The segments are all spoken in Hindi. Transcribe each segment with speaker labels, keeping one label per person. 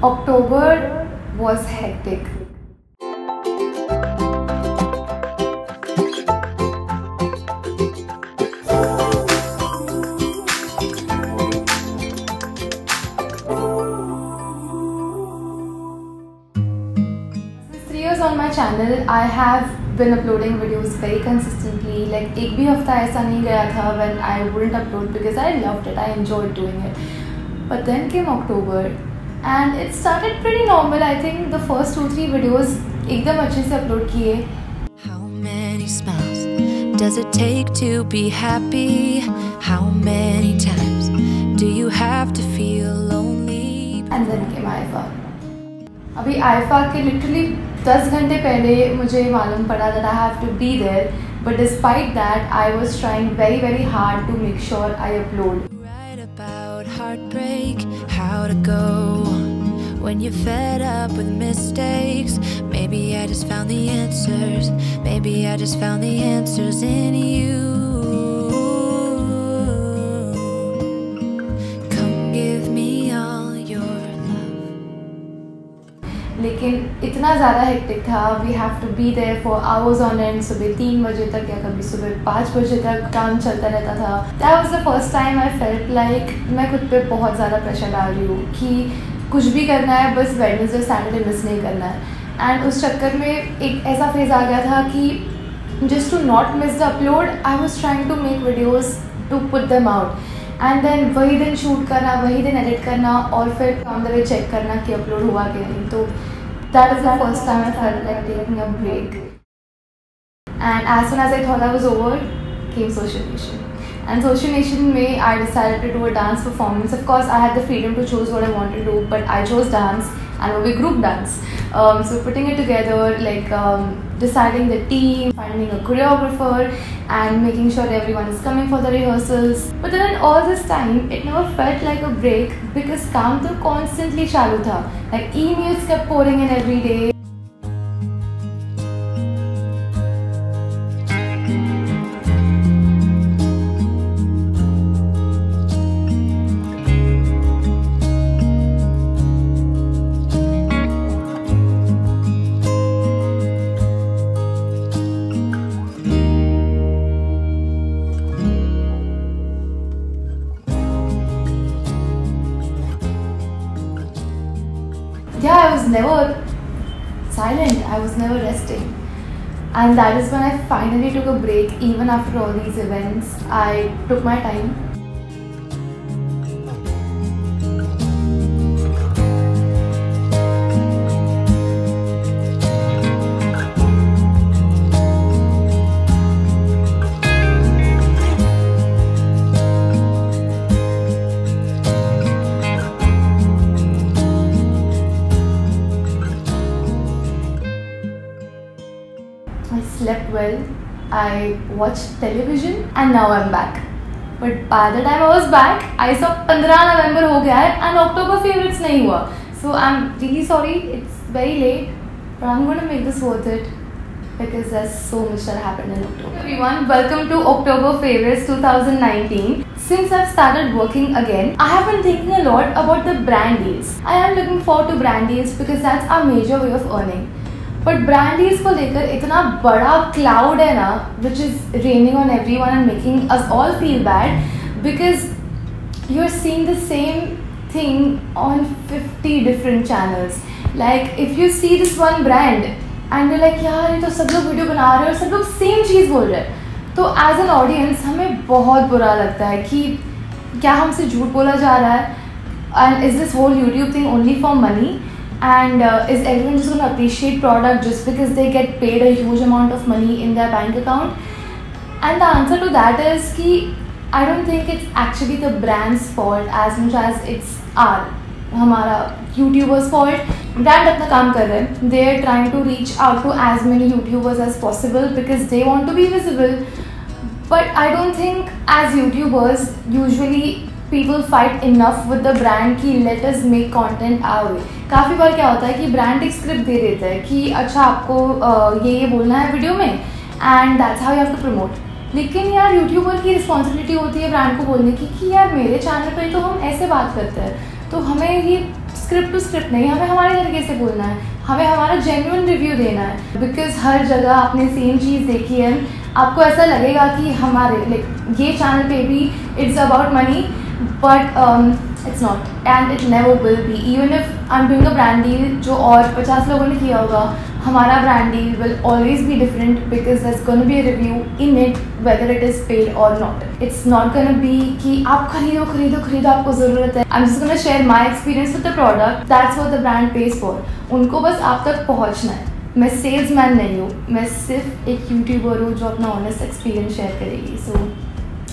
Speaker 1: October was hectic. Three years on my channel, I have been uploading videos very consistently. Like एक भी हफ़्ता ऐसा नहीं गया था when I wouldn't upload because I loved it. I enjoyed doing it. But then came October and it started pretty normal. I think the first two three videos एकदम अच्छे से upload किए.
Speaker 2: How many smiles does it take to be happy? How many times do you have to feel lonely?
Speaker 1: And then came IIFA अभी आईफा के लिटरली 10 घंटे पहले मुझे मालूम पड़ा that I have to be there but despite that I was trying very very hard to make sure I upload
Speaker 2: Write about heartbreak, how to go when you're fed up with mistakes. Maybe I just found the answers. Maybe I just found the answers in you. Come give me all your love.
Speaker 1: लेकिन इतना ज़्यादा हेक्टिक था we have to be there for hours on end सुबह तीन बजे तक या कभी सुबह पाँच बजे तक काम चलता रहता था that was the first time I felt like मैं खुद पे बहुत ज़्यादा प्रेशर डाल रही हूँ कि कुछ भी करना है, बस वेडनेसडे सैटरडे मिस नहीं करना है। एंड उस चक्कर में एक ऐसा फ़ेज़ आ गया था कि just to not miss the upload I was trying to make videos to put them out and then वही दिन शूट करना, वही दिन एडिट करना और फिर ऑन द वे चेक करना कि अपलोड हुआ कि नहीं। तो that is the first time I like taking a break and as soon as I thought I was over came Social Nation And Social Nation May, I decided to do a dance performance. Of course, I had the freedom to choose what I wanted to do, but I chose dance and it group dance. Um, so putting it together, like um, deciding the team, finding a choreographer and making sure everyone is coming for the rehearsals. But then all this time, it never felt like a break because Kaam constantly chalu tha. Like emails kept pouring in every day. And that is when I finally took a break, even after all these events. I took my time. slept well, I watched television, and now I'm back. But by the time I was back, I saw 15 November हो गया है and October favorites नहीं हुआ. So I'm really sorry, it's very late, but I'm going to make this worth it because there's so much that happened in October. Everyone, welcome to October Favorites 2019. Since I've started working again, I have been thinking a lot about the brand deals. I am looking forward to brand deals because that's our major way of earning. But brand deals को लेकर इतना बड़ा क्लाउड है ना which is raining on everyone and making us all feel bad because you are seeing the same thing on fifty different channels like if you see this one brand and you like यार, ये तो सब लोग वीडियो बना रहे हैं और सब लोग सेम चीज़ बोल रहे हैं तो एज एन ऑडियंस हमें बहुत बुरा लगता है कि क्या हमसे झूठ बोला जा रहा है? And is this whole YouTube thing only for money and uh, is everyone just going to appreciate product just because they get paid a huge amount of money in their bank account and the answer to that is ki i don't think it's actually the brand's fault as much as it's our हमारा यूट्यूबर्स फॉल्ट ब्रांड अपना काम कर रहे हैं they are trying to reach out to as many YouTubers as possible because they want to be visible but I don't think as YouTubers usually people fight enough with the brand की let us make content are काफ़ी बार क्या होता है कि ब्रांड एक स्क्रिप्ट दे देता है कि अच्छा आपको ये ये बोलना है वीडियो में and that's how you have to promote लेकिन यार यूट्यूबर की रिस्पॉन्सिबिलिटी होती है ब्रांड को बोलने की कि यार मेरे चैनल पर तो हम ऐसे बात करते हैं। तो हमें ये स्क्रिप्ट टू स्क्रिप्ट नहीं, हमें हमारे तरीके से बोलना है, हमें हमारा जेन्यून रिव्यू देना है। बिकॉज़ हर जगह आपने सेम चीज़ देखी है। आपको ऐसा लगेगा कि हमारे लाइक ये चैनल पे भी it's about money but it's not and it never will be even if I am doing a brand deal जो और पचास लोगों ने किया होगा हमारा brand deal will always be different because this gonna be review in it whether it is paid और not it's not gonna be कि आप खरीदो खरीदो खरीदो आपको ज़रूरत है। I am just gonna share my experience with the product that's what the brand page for उनको बस आप तक पहुँचना है। मैं सेल्स मैन नहीं हूँ। मैं सिर्फ़ एक यूट्यूबर हूँ जो अपना ऑनेस्ट एक्सपीरियंस शेयर करेगी। So so,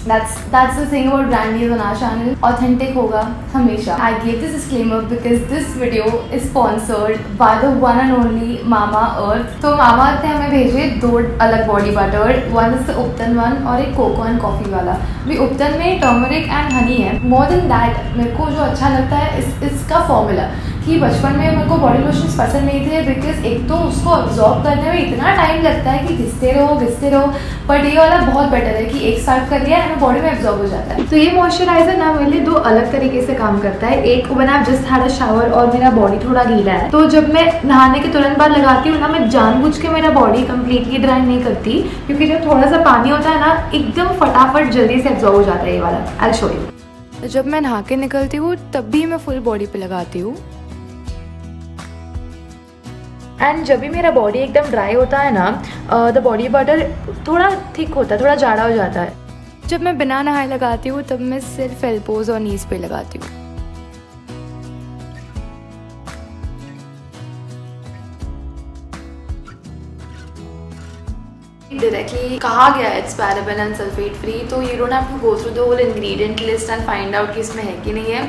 Speaker 1: that's that's the thing about brand deals on our channel authentic होगा हमेशा I gave this disclaimer because this video is sponsored by the one and only Mama Earth तो Mama Earth ने हमें भेजे दो अलग body butter one is the Ubtan one और एक कोको एंड कॉफ़ी वाला अभी उपतन में टर्मरिक एंड हनी है मोर देन दैट मेरे को जो अच्छा लगता है इस इसका फॉर्मूला कि बचपन में मेरे को बॉडी लोशन पसंद नहीं थे बिकॉज़ एक तो उसको ऑब्जॉर्व करने में इतना टाइम लगता है कि घिसते रहो घिसते रहो बट ये वाला बहुत बेटर है कि एक स्टार्ट कर लिया है बॉडी में एब्जॉर्ब हो जाता है। तो ये मॉइस्चराइजर ना मेरे लिए दो अलग तरीके से काम करता है। एक मैंने आप जस्ट हैड अ शावर और मेरा बॉडी थोड़ा गीला है। तो जब मैं नहाने के तुरंत बाद लगाती हूँ ना मैं जानबूझ के मेरा बॉडी कम्प्लीटली ड्राई नहीं करती क्योंकि जब थोड़ा सा पानी होता है ना एकदम फटाफट जल्दी से एब्जॉर्ब हो जाता है ये वाला। आई शो यू जब मैं नहा के निकलती हूँ तब भी मैं फुल बॉडी पे लगाती हूँ। एंड जब भी मेरा बॉडी एकदम ड्राई होता है ना द बॉडी बटर थोड़ा थिक होता है थोड़ा जाड़ा हो जाता है। जब मैं बिना नहाए लगाती हूँ तब मैं सिर्फ़ एल्पोज और नीज पे लगाती हूँ। डायरेक्टली कहा गया है it's paraben and sulphate free तो you don't have to go through the whole ingredient list and find out कि इसमें है कि नहीं है।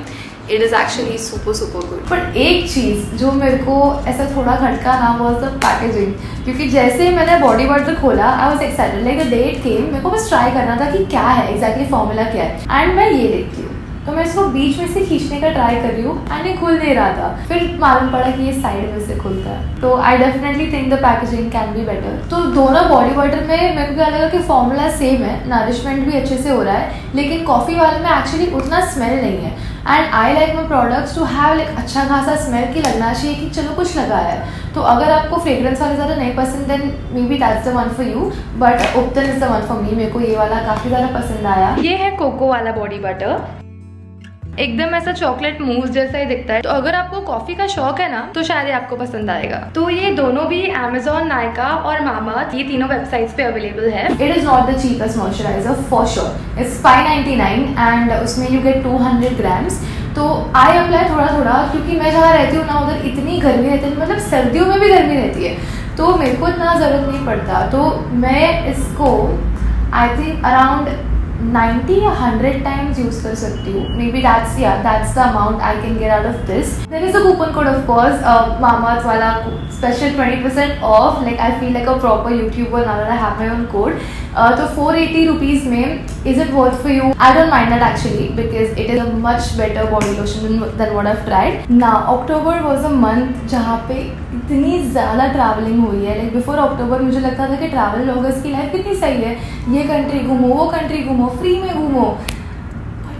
Speaker 1: It is actually super super good पर एक चीज़ जो मेरे को ऐसा थोड़ा घटका ना वॉज़ द पैकेजिंग क्योंकि जैसे ही मैंने बॉडी वाटर खोला I was excited like a date came मेरे को बस ट्राई करना था कि क्या है एग्जैक्टली exactly फॉर्मूला क्या है। एंड मैं ये देखती तो मैं इसको बीच में से खींचने का ट्राई कर रही हूँ एंड ये खुल दे रहा था। फिर मालूम पड़ा कि ये साइड में से खुलता है। तो I definitely think the packaging can be better तो दोनों बॉडी वाटर में मेरे को क्या लगा कि फॉर्मूला सेम है नरिशमेंट भी अच्छे से हो रहा है, लेकिन कॉफ़ी वाले में एक्चुअली उतना स्मेल नहीं है। And I like my products to have like अच्छा खासा स्मेल की लगना चाहिए कि चलो कुछ लगा है। तो अगर आपको फ्रेग्रेंस वाले ज़्यादा नहीं पसंद then maybe that's the one for you but Ubtan is the one for me मेरे को ये वाला काफ़ी ज़्यादा पसंद आया। ये है कोको वाला बॉडी बटर एकदम ऐसा चॉकलेट मूव जैसा ही दिखता है। तो अगर आपको कॉफ़ी का शौक है ना तो शायद आपको पसंद आएगा। तो ये दोनों भी Amazon, नायका और मामा ये तीनों वेबसाइट्स पे अवेलेबल है। It is not the cheapest moisturiser for sure it's 599 and उसमें यू गेट 200 ग्राम्स तो आई अप्लाई थोड़ा थोड़ा क्योंकि मैं जहाँ रहती हूँ ना उधर इतनी गर्मी रहती है मतलब सर्दियों में भी गर्मी रहती है। तो मेरे को इतना ज़रूरत नहीं पड़ता। तो मैं इसको आई थिंक अराउंड 90 या 100 times use कर सकती हूँ maybe that's yeah that's the amount I can get out of this there is a coupon code of course uh, Mama's वाला special 20% off like I feel like a proper YouTuber now that I have my own code uh, तो 480 rupees में is it worth for you I don't mind that actually because it is a much better body lotion than what I've tried. Now October was a month जहाँ पे इतनी ज़्यादा ट्रैवलिंग हुई है. लाइक बिफोर अक्टूबर मुझे लगता था कि ट्रैवल ब्लॉगर्स की लाइफ कितनी सही है. ये कंट्री घूमो वो कंट्री घूमो फ्री में घूमो.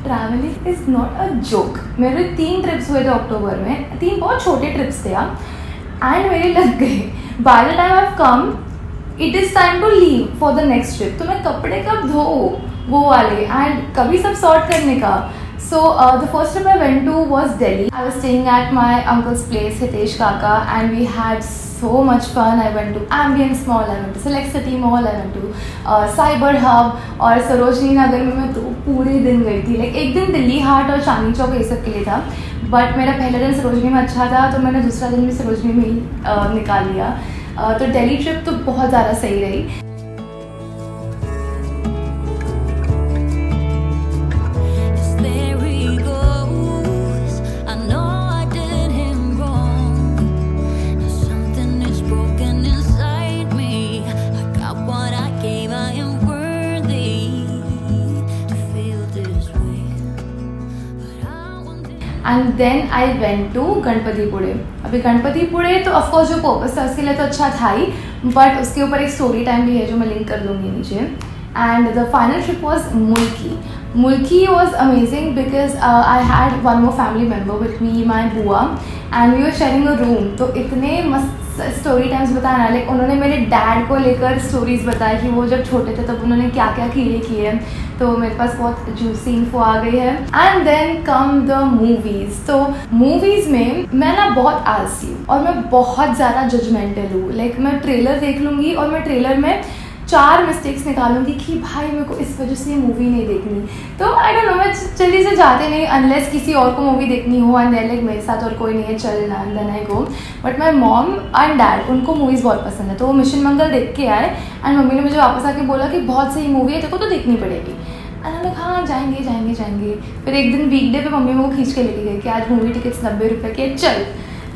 Speaker 1: Travelling is not a joke मेरे तीन ट्रिप्स हुए थे अक्टूबर में. तीन बहुत छोटे ट्रिप्स थे एंड मेरे लग गए. By the time I come it is time to leave for the next trip तो मैं कपड़े कब धो वो वाले? एंड कभी सब सॉर्ट करने का। So the first trip I went to was Delhi I was staying at my uncle's place Hitesh काका and we had so much fun I went to Ambience mall I went to Select City mall I went to Cyber Hub और सरोजनी नगर में मैं तो पूरे दिन गई थी। लाइक एक दिन दिल्ली हाट और चांदी चौक, ये सब के लिए था। बट मेरा पहला दिन सरोजनी में अच्छा था तो मैंने दूसरा दिन भी सरोजनी में ही uh, निकाल लिया। तो दिल्ली ट्रिप तो बहुत ज़्यादा सही रही। Then I went to Ganpatipule अभी गणपतिपुड़े तो ऑफकोर्स जो पर्पज था, उसके लिए तो अच्छा था ही बट उसके ऊपर एक स्टोरी टाइम भी है जो मैं लिंक कर दूँगी नीचे. And the final trip was Mulki Mulki was amazing because I had one more family member with me my बुआ and we are sharing a room तो इतने मस्त स्टोरी टाइम्स बताना लाइक उन्होंने मेरे डैड को लेकर स्टोरीज बताई कि वो जब छोटे थे तब उन्होंने क्या क्या किए किए तो मेरे पास बहुत जूसी इन्फो आ गई है। And then come the movies तो मूवीज़ में मैं ना बहुत आलसी और मैं बहुत ज़्यादा जजमेंटल हूँ। लाइक मैं ट्रेलर देख लूँगी और मैं ट्रेलर में चार मिस्टेक्स निकालूँगी कि भाई मेरे को इस वजह से मूवी नहीं देखनी। तो आई डोंट नो मैं जल्दी से जाते नहीं अनलेस किसी और को मूवी देखनी हो एंड देन लाइक मेरे साथ और कोई नहीं है, चल ना and then I go but my mom and dad उनको मूवीज़ बहुत पसंद है तो वो मिशन मंगल देख के आए एंड मम्मी ने मुझे वापस आके बोला कि बहुत सही मूवी है को तो देखनी पड़ेगी। एंड हमने कहा हाँ जाएँगे जाएँगे जाएँगे। फिर एक दिन वीकडे पे मम्मी वो खींच के लेके गए कि आज मूवी टिकट्स नब्बे रुपये के, चल।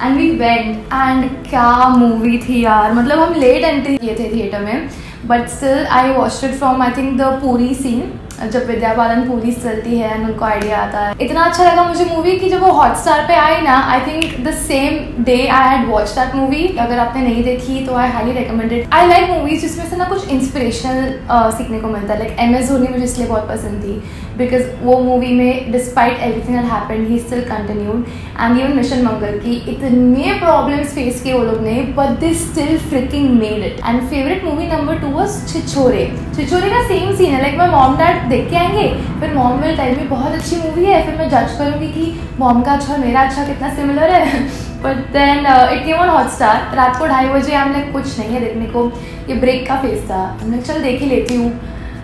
Speaker 1: एंड वी वेंट एंड क्या मूवी थी यार मतलब हम लेट एंट्री किए थे थिएटर में। but still I watched it from I think the Puri scene. जब विद्या बालन पूरी चलती है एंड उनको आइडिया आता है। इतना अच्छा लगा मुझे मूवी कि जब वो हॉटस्टार पे आई ना I think the same day I had watch that movie अगर आपने नहीं देखी तो I highly recommended I like movies जिसमें से ना कुछ इंस्पिरेशनल uh, सीखने को मिलता है। लाइक एम एस धोनी मुझे इसलिए बहुत पसंद थी बिकॉज़ वो मूवी में despite everything that happened he still continued and even Mission Mangal की इतने प्रॉब्लम्स फेस किए वो लोग ने but they still freaking made it and favourite movie number two was Chhichhore Chhichhore का सेम सीन है। लाइक माई मॉम डैड देख के आएँगे। फिर मॉम विल टाइम मी बहुत अच्छी मूवी है। फिर मैं जज करूँगी कि मॉम का अच्छा और मेरा अच्छा कितना सिमिलर है। But then it came on Hotstar रात को ढाई बजे हम हमने कुछ नहीं है देखने को। ये ब्रेक का फेस था। हमने चल देख ही लेती हूँ।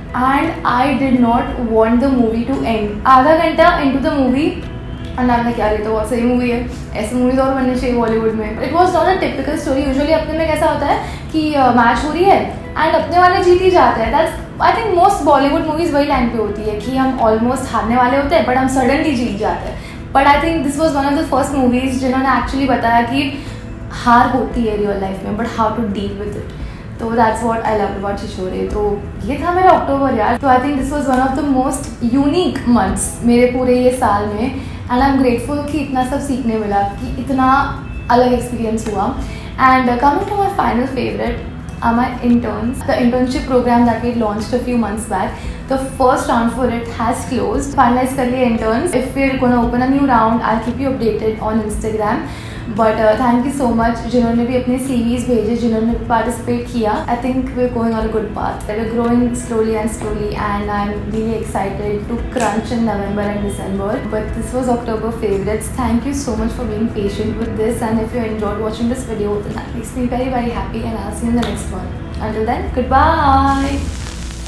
Speaker 1: And I did not want the movie to end आधा घंटा इन टू द मूवी अंदाज में क्या तो बहुत सही मूवी है। ऐसी मूवीज़ और बननी चाहिए बॉलीवुड में। It was not a typical story usually अपने में कैसा होता है कि मैच हो रही है एंड अपने वाले जीत ही जाते हैं। That's I think most Bollywood movies वही टाइम पे होती है कि हम ऑलमोस्ट हारने वाले होते हैं बट हम सडनली जीत जाते हैं। But I think this was one of the first movies जिन्होंने एक्चुअली बताया कि हार होती है रियल लाइफ में but how to deal with it तो that's what I love about Chhichhore तो ये था मेरा अक्टूबर यार। तो I think this was one of the most unique months मेरे पूरे ये साल में। एंड आई एम ग्रेटफुल कि इतना सब सीखने मिला, कि इतना अलग एक्सपीरियंस हुआ। And coming to my final favourite are my intern the internship programme that we launch a few months back the first round for it has close finalise कर लिए interns if you are open a new round I keep you updated on Instagram but thank you so much जिन्होंने भी अपने सीरीज़ भेजे जिन्होंने पार्टिसिपेट किया I think we going on a good path we growing slowly and slowly and I am really excited to crunch in November and December but this was October favourites thank you so much for being patient with this and if you enjoyed watching this video then that makes me very very happy and I'll see you in the next one. Until then, goodbye!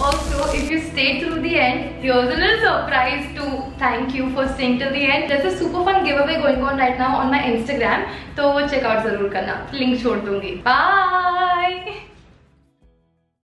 Speaker 1: Also, if you stayed through the end, here's a little surprise to thank you for sing to the and जैसे super fun giveaway going on right now on my Instagram तो वो चेकआउट ज़रूर करना. लिंक छोड़ दूँगी. बाय